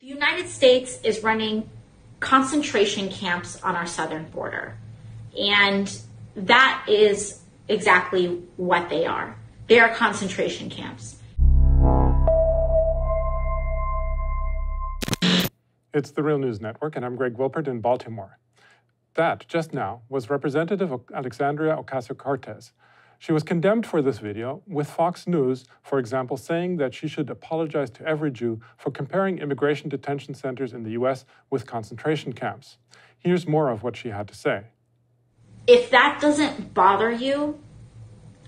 The United States is running concentration camps on our southern border. And that is exactly what they are. They are concentration camps. It's the Real News Network, and I'm Greg Wilpert in Baltimore. That, just now, was Representative Alexandria Ocasio Cortez. She was condemned for this video, with Fox News, for example, saying that she should apologize to every Jew for comparing immigration detention centers in the US with concentration camps. Here's more of what she had to say. If that doesn't bother you,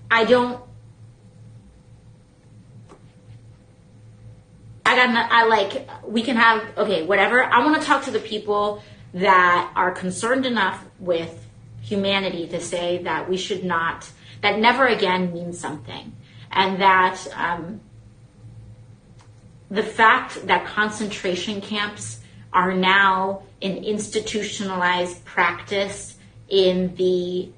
I don't. I got. I like. We can have. Okay, whatever. I want to talk to the people that are concerned enough with humanity to say that we should not that never again means something. And that um, the fact that concentration camps are now an institutionalized practice in the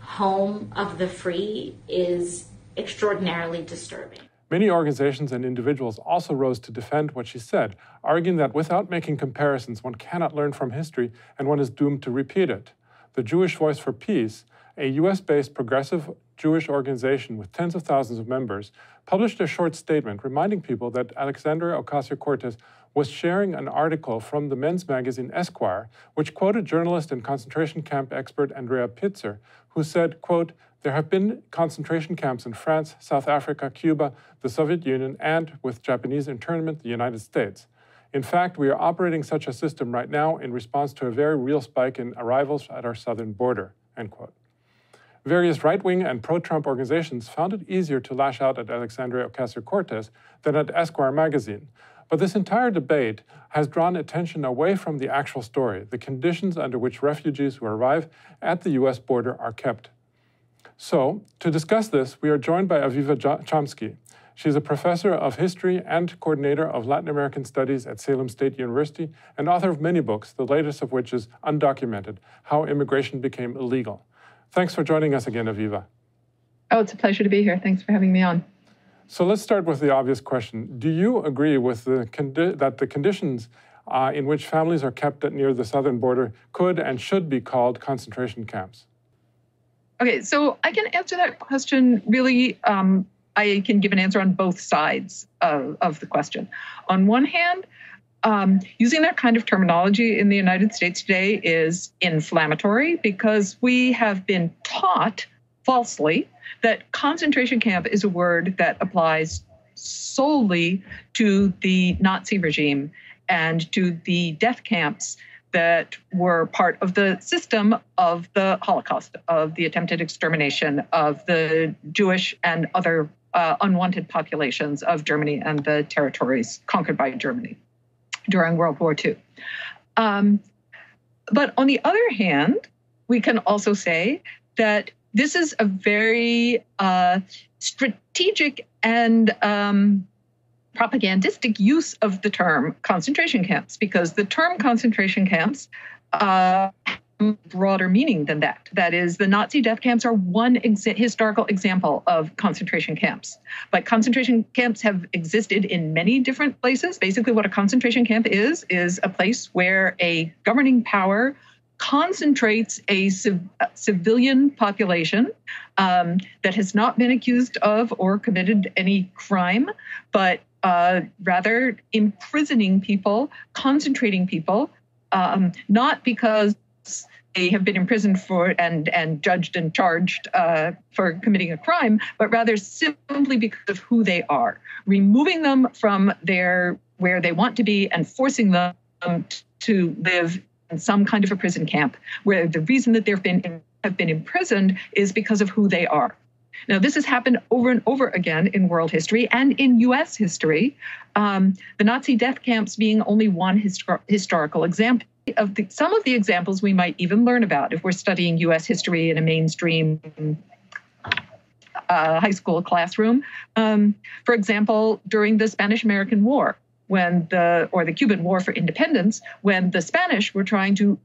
home of the free is extraordinarily disturbing. Many organizations and individuals also rose to defend what she said, arguing that without making comparisons, one cannot learn from history and one is doomed to repeat it. The Jewish Voice for Peace a US based progressive Jewish organization with tens of thousands of members, published a short statement reminding people that Alexandria Ocasio Cortez was sharing an article from the men's magazine Esquire, which quoted journalist and concentration camp expert Andrea Pitzer, who said, quote, there have been concentration camps in France, South Africa, Cuba, the Soviet Union, and, with Japanese internment, the United States. In fact, we are operating such a system right now in response to a very real spike in arrivals at our southern border, end quote. Various right wing and pro Trump organizations found it easier to lash out at Alexandria Ocasio Cortez than at Esquire magazine. But this entire debate has drawn attention away from the actual story, the conditions under which refugees who arrive at the US border are kept. So, to discuss this, we are joined by Aviva Chomsky. She's a professor of history and coordinator of Latin American studies at Salem State University and author of many books, the latest of which is Undocumented How Immigration Became Illegal. Thanks for joining us again, Aviva. Oh, it's a pleasure to be here. Thanks for having me on. So let's start with the obvious question. Do you agree with the that the conditions uh, in which families are kept at near the southern border could and should be called concentration camps? Okay, so I can answer that question really. Um, I can give an answer on both sides of, of the question. On one hand, um, using that kind of terminology in the United States today is inflammatory because we have been taught falsely that concentration camp is a word that applies solely to the Nazi regime and to the death camps that were part of the system of the Holocaust, of the attempted extermination of the Jewish and other uh, unwanted populations of Germany and the territories conquered by Germany during World War II. Um, but on the other hand, we can also say that this is a very uh, strategic and um, propagandistic use of the term concentration camps because the term concentration camps uh, broader meaning than that. That is, the Nazi death camps are one exa- historical example of concentration camps. But concentration camps have existed in many different places. Basically, what a concentration camp is, is a place where a governing power concentrates a, civ- civilian population um, that has not been accused of or committed any crime, but uh, rather imprisoning people, concentrating people, um, not because they have been imprisoned for and and judged and charged uh, for committing a crime, but rather simply because of who they are, removing them from their where they want to be and forcing them to live in some kind of a prison camp, where the reason that they've been have been imprisoned is because of who they are. Now, this has happened over and over again in world history and in US history, um, the Nazi death camps being only one histor- historical example of the, some of the examples we might even learn about if we're studying US history in a mainstream uh, high school classroom. Um, for example, during the Spanish American War, when the or the Cuban War for Independence, when the Spanish were trying to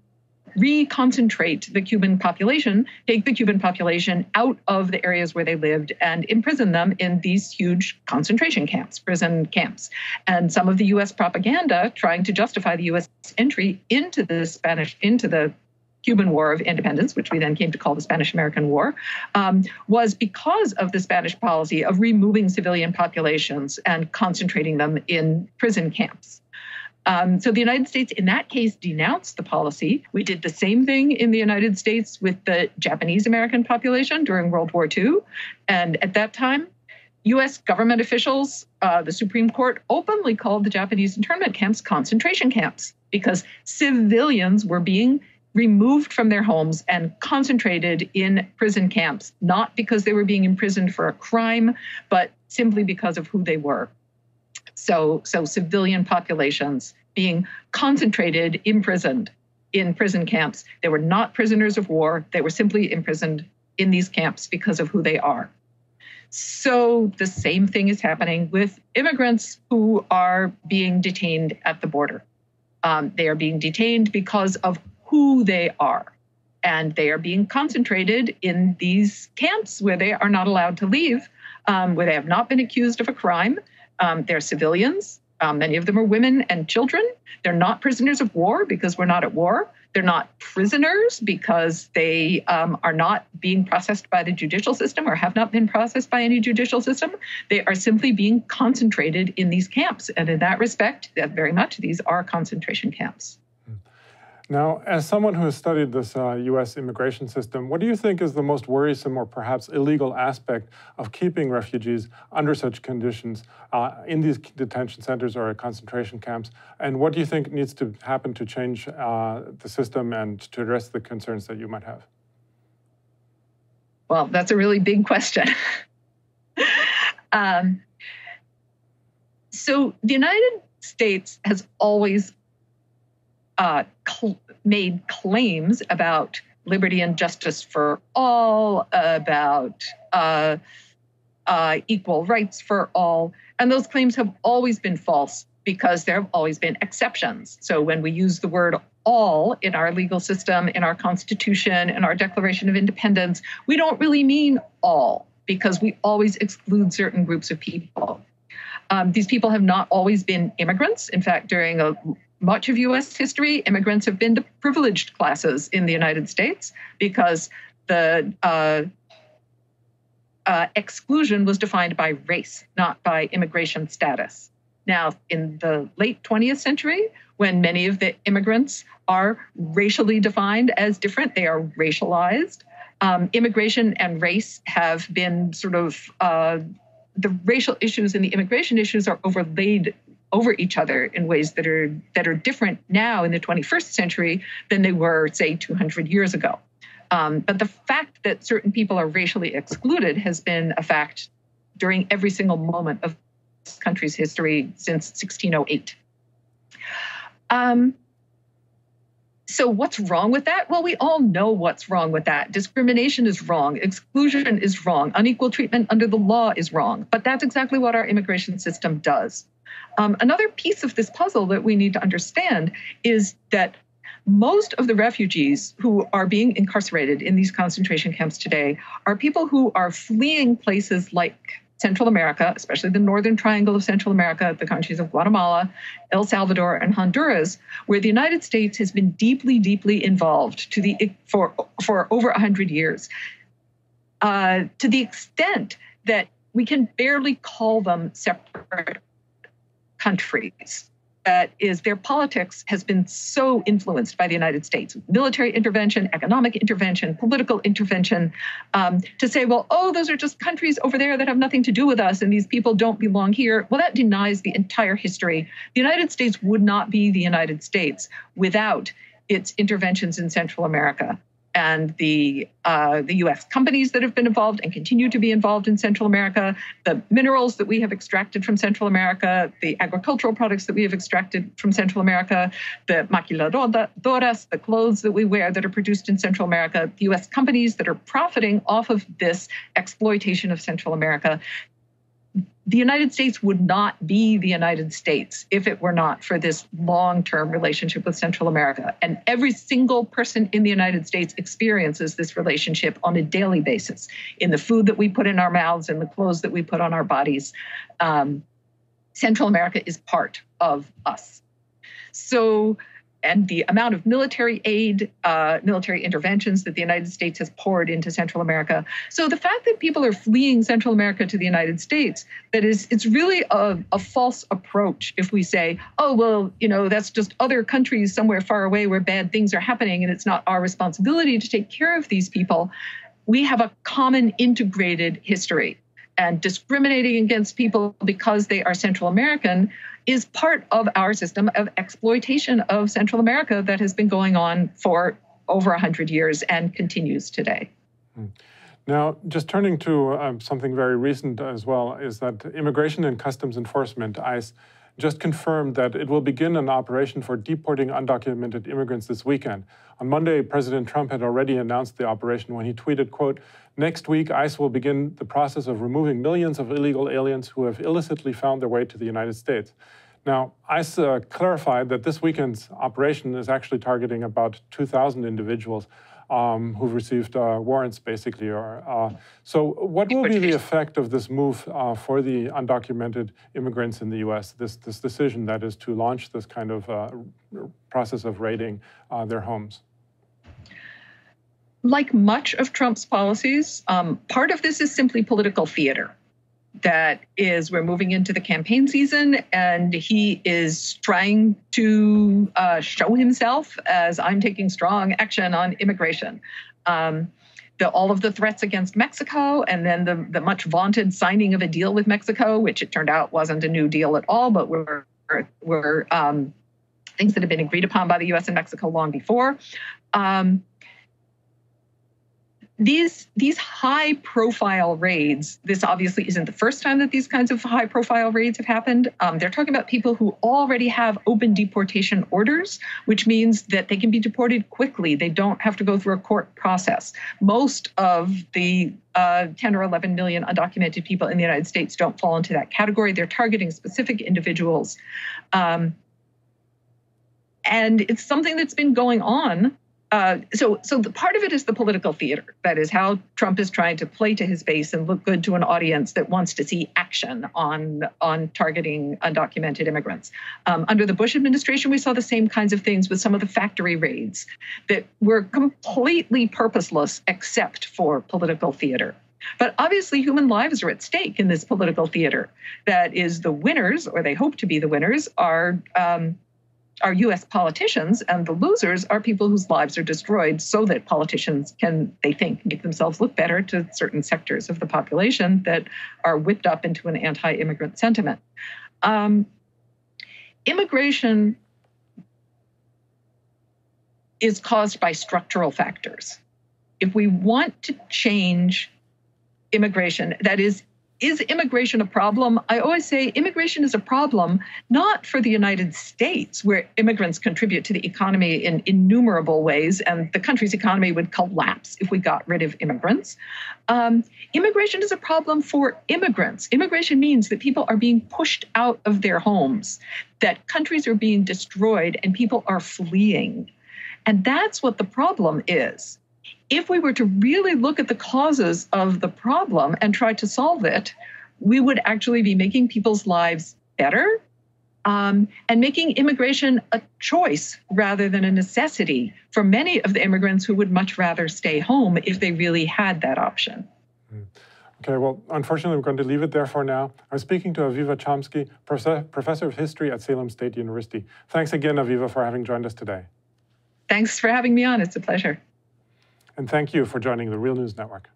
reconcentrate the Cuban population, take the Cuban population out of the areas where they lived and imprison them in these huge concentration camps, prison camps. And some of the US propaganda trying to justify the US entry into the Spanish, into the Cuban War of Independence, which we then came to call the Spanish American War, um, was because of the Spanish policy of removing civilian populations and concentrating them in prison camps. Um, so the United States, in that case, denounced the policy. We did the same thing in the United States with the Japanese American population during World War II. And at that time, US government officials, uh, the Supreme Court openly called the Japanese internment camps concentration camps because civilians were being removed from their homes and concentrated in prison camps, not because they were being imprisoned for a crime, but simply because of who they were. So, so civilian populations being concentrated, imprisoned in prison camps. They were not prisoners of war. They were simply imprisoned in these camps because of who they are. So the same thing is happening with immigrants who are being detained at the border. Um, they are being detained because of who they are. And they are being concentrated in these camps where they are not allowed to leave, um, where they have not been accused of a crime. Um, they're civilians. Um, many of them are women and children. They're not prisoners of war because we're not at war. They're not prisoners because they um, are not being processed by the judicial system or have not been processed by any judicial system. They are simply being concentrated in these camps. And in that respect, very much, these are concentration camps. Now, as someone who has studied this uh, U.S. immigration system, what do you think is the most worrisome or perhaps illegal aspect of keeping refugees under such conditions uh, in these detention centers or concentration camps? And what do you think needs to happen to change uh, the system and to address the concerns that you might have? Well, that's a really big question. um, so, the United States has always uh, cl- made claims about liberty and justice for all, about uh, uh, equal rights for all. And those claims have always been false because there have always been exceptions. So when we use the word all in our legal system, in our Constitution, in our Declaration of Independence, we don't really mean all because we always exclude certain groups of people. Um, these people have not always been immigrants. In fact, during a much of US history, immigrants have been the privileged classes in the United States because the uh, uh, exclusion was defined by race, not by immigration status. Now, in the late 20th century, when many of the immigrants are racially defined as different, they are racialized. Um, immigration and race have been sort of uh, the racial issues and the immigration issues are overlaid over each other in ways that are that are different now in the 21st century than they were, say, 200 years ago. Um, but the fact that certain people are racially excluded has been a fact during every single moment of this country's history since 1608. Um, so, what's wrong with that? Well, we all know what's wrong with that. Discrimination is wrong, exclusion is wrong, unequal treatment under the law is wrong. But that's exactly what our immigration system does. Um, another piece of this puzzle that we need to understand is that most of the refugees who are being incarcerated in these concentration camps today are people who are fleeing places like Central America, especially the northern triangle of Central America, the countries of Guatemala, El Salvador, and Honduras, where the United States has been deeply, deeply involved to the for for over hundred years, uh, to the extent that we can barely call them separate countries that is their politics has been so influenced by the United States military intervention, economic intervention, political intervention um, to say, well, oh, those are just countries over there that have nothing to do with us and these people don't belong here. Well, that denies the entire history. The United States would not be the United States without its interventions in Central America and the uh, the U.S. companies that have been involved and continue to be involved in Central America, the minerals that we have extracted from Central America, the agricultural products that we have extracted from Central America, the maquiladoras, the clothes that we wear that are produced in Central America, the U.S. companies that are profiting off of this exploitation of Central America. The United States would not be the United States if it were not for this long term relationship with Central America. And every single person in the United States experiences this relationship on a daily basis in the food that we put in our mouths and the clothes that we put on our bodies. Um, Central America is part of us. So, and the amount of military aid, uh, military interventions that the United States has poured into Central America. So the fact that people are fleeing Central America to the United States, that is, it's really a, a false approach if we say, oh, well, you know, that's just other countries somewhere far away where bad things are happening and it's not our responsibility to take care of these people. We have a common integrated history and discriminating against people because they are Central American is part of our system of exploitation of Central America that has been going on for over 100 years and continues today. Hmm. Now, just turning to um, something very recent as well, is that Immigration and Customs Enforcement, ICE, just confirmed that it will begin an operation for deporting undocumented immigrants this weekend. On Monday, President Trump had already announced the operation when he tweeted, quote, Next week, ICE will begin the process of removing millions of illegal aliens who have illicitly found their way to the United States. Now, ICE uh, clarified that this weekend's operation is actually targeting about 2,000 individuals um, who've received uh, warrants, basically. Or, uh, so, what will be the effect of this move uh, for the undocumented immigrants in the U.S., this, this decision that is to launch this kind of uh, process of raiding uh, their homes? like much of Trump's policies, um, part of this is simply political theater. That is, we're moving into the campaign season, and he is trying to uh, show himself as I'm taking strong action on immigration. Um, the, all of the threats against Mexico, and then the, the much vaunted signing of a deal with Mexico, which it turned out wasn't a new deal at all, but were, were um, things that had been agreed upon by the US and Mexico long before. Um, these these high profile raids this obviously isn't the first time that these kinds of high profile raids have happened. Um, they're talking about people who already have open deportation orders which means that they can be deported quickly. They don't have to go through a court process. Most of the uh, 10 or 11 million undocumented people in the united states don't fall into that category. They're targeting specific individuals. Um, and it's something that's been going on uh, so, so the part of it is the political theater. That is how Trump is trying to play to his base and look good to an audience that wants to see action on on targeting undocumented immigrants. Um, under the Bush administration, we saw the same kinds of things with some of the factory raids that were completely purposeless, except for political theater. But obviously, human lives are at stake in this political theater. That is, the winners, or they hope to be the winners, are um, are US politicians, and the losers are people whose lives are destroyed so that politicians can, they think, make themselves look better to certain sectors of the population that are whipped up into an anti immigrant sentiment. Um, immigration is caused by structural factors. If we want to change immigration, that is, is immigration a problem? I always say immigration is a problem not for the United States, where immigrants contribute to the economy in innumerable ways, and the country's economy would collapse if we got rid of immigrants. Um, immigration is a problem for immigrants. Immigration means that people are being pushed out of their homes, that countries are being destroyed, and people are fleeing. And that's what the problem is if we were to really look at the causes of the problem and try to solve it, we would actually be making people's lives better um, and making immigration a choice rather than a necessity for many of the immigrants who would much rather stay home if they really had that option. Hmm. Okay, well, unfortunately, we're going to leave it there for now. I'm speaking to Aviva Chomsky, professor of history at Salem State University. Thanks again, Aviva, for having joined us today. Thanks for having me on. It's a pleasure. And thank you for joining the Real News Network.